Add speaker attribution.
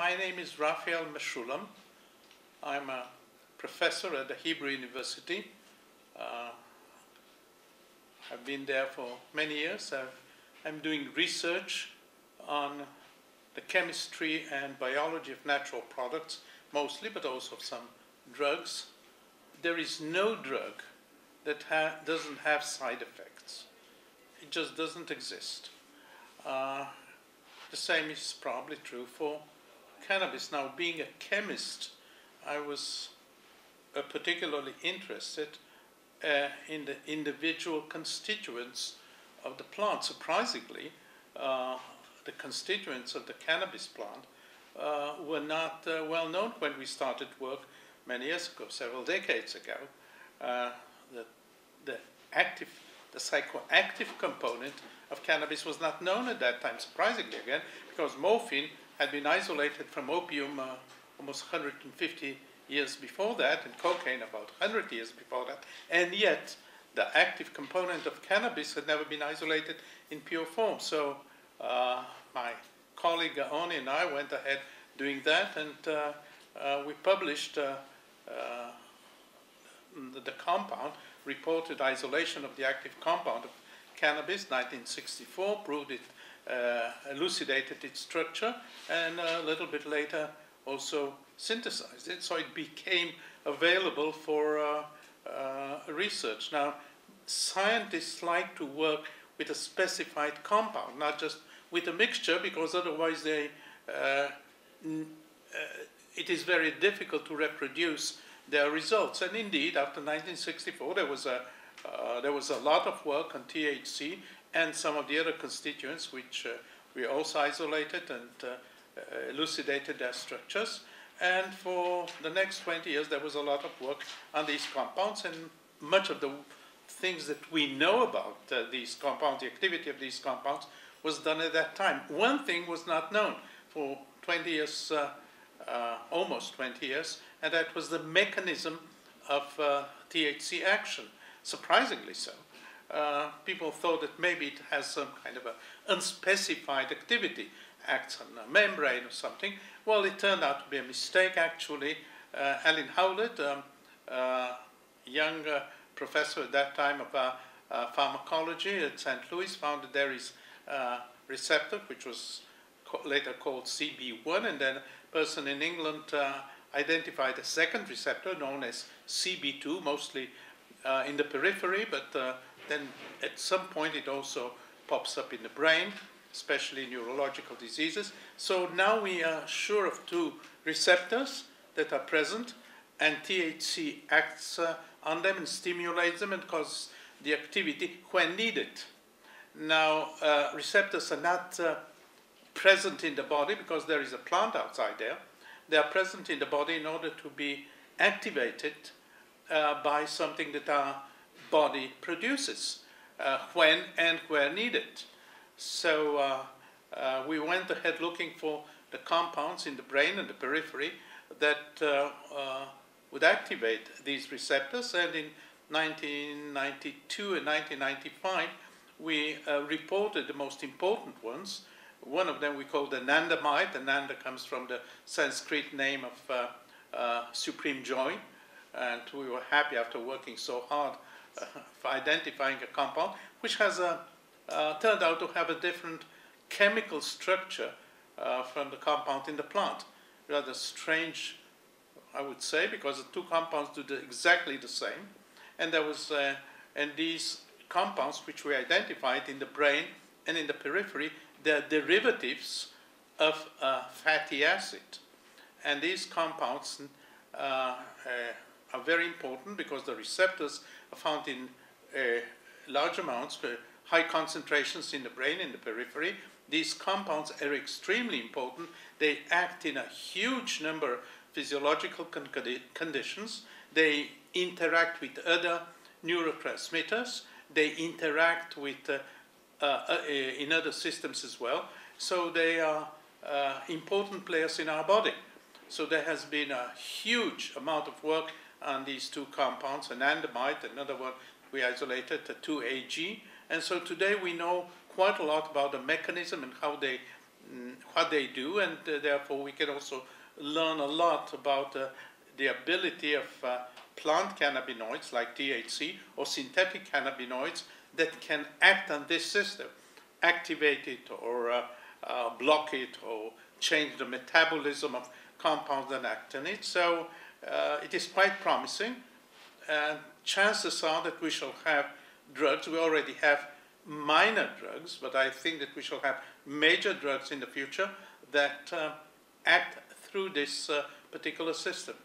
Speaker 1: My name is Raphael Mechoulam. I'm a professor at the Hebrew University. Uh, I've been there for many years. I've, I'm doing research on the chemistry and biology of natural products, mostly, but also of some drugs. There is no drug that ha- doesn't have side effects. It just doesn't exist. Uh, the same is probably true for cannabis. Now, being a chemist, I was uh, particularly interested uh, in the individual constituents of the plant. Surprisingly, uh, the constituents of the cannabis plant uh, were not uh, well known when we started work many years ago, several decades ago. Uh, the, the active, the psychoactive component of cannabis was not known at that time, surprisingly again, because morphine had been isolated from opium uh, almost 150 years before that, and cocaine about 100 years before that, and yet the active component of cannabis had never been isolated in pure form. So uh, my colleague Oni and I went ahead doing that, and uh, uh, we published uh, uh, the, the, compound, reported isolation of the active compound of cannabis, 1964, proved it, uh, elucidated its structure, and a little bit later also synthesized it, so it became available for uh, uh, research. Now, scientists like to work with a specified compound, not just with a mixture, because otherwise they, uh, it is very difficult to reproduce their results. And indeed, after 1964, there was a uh, there was a lot of work on THC and some of the other constituents, which uh, we also isolated and uh, elucidated their structures. And for the next 20 years, there was a lot of work on these compounds, and much of the things that we know about uh, these compounds, the activity of these compounds, was done at that time. One thing was not known for 20 years, uh, uh, almost 20 years, and that was the mechanism of uh, THC action. Surprisingly so. Uh, people thought that maybe it has some kind of an unspecified activity, acts on a membrane or something, well, it turned out to be a mistake, actually. Uh, Allyn Howlett, um, uh, young uh, professor at that time of uh, uh, pharmacology at St. Louis, found that there is a receptor, which was later called CB1, and then a person in England identified a second receptor known as CB2, mostly in the periphery, but then at some point it also pops up in the brain especially neurological diseases. So now we are sure of two receptors that are present, and THC acts uh, on them and stimulates them and causes the activity when needed. Now, uh, receptors are not uh, present in the body because there is a plant outside there. They are present in the body in order to be activated uh, by something that our body produces uh, when and where needed. So uh, uh, we went ahead looking for the compounds in the brain and the periphery that uh, uh would activate these receptors. And in 1992 and 1995, we uh, reported the most important ones. One of them we call the called anandamide. Nanda comes from the Sanskrit name of uh, supreme joy. And we were happy after working so hard for identifying a compound which has a uh, turned out to have a different chemical structure uh, from the compound in the plant. Rather strange, I would say, because the two compounds do the, exactly the same. And there was, uh, and these compounds which we identified in the brain and in the periphery, they're derivatives of fatty acid. And these compounds uh, uh, are very important because the receptors are found in uh, large amounts, high concentrations in the brain, in the periphery. These compounds are extremely important. They act in a huge number of physiological con- conditions. They interact with other neurotransmitters. They interact with uh, uh, uh, in other systems as well. So they are uh, important players in our body. So there has been a huge amount of work on these two compounds, anandamide, another one we isolated, the 2-AG, and so today we know quite a lot about the mechanism and how they mm, what they do, and uh, therefore we can also learn a lot about uh, the ability of uh, plant cannabinoids like THC or synthetic cannabinoids that can act on this system, activate it or uh, uh, block it or change the metabolism of compounds that act on it. So it is quite promising. And chances are that we shall have drugs. We already have minor drugs, but I think that we shall have major drugs in the future that uh, act through this uh, particular system.